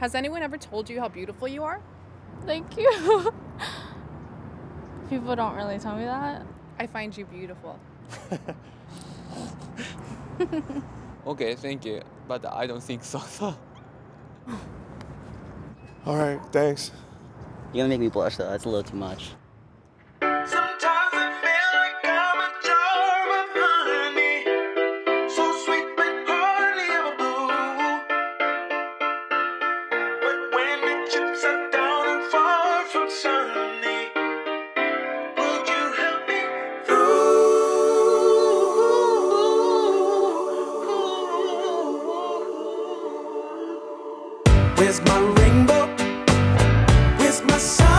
Has anyone ever told you how beautiful you are? Thank you. People don't really tell me that. I find you beautiful. okay, thank you. But I don't think so. so. All right, thanks. You're gonna make me blush though. That's a little too much. Where's my rainbow? Where's my sun?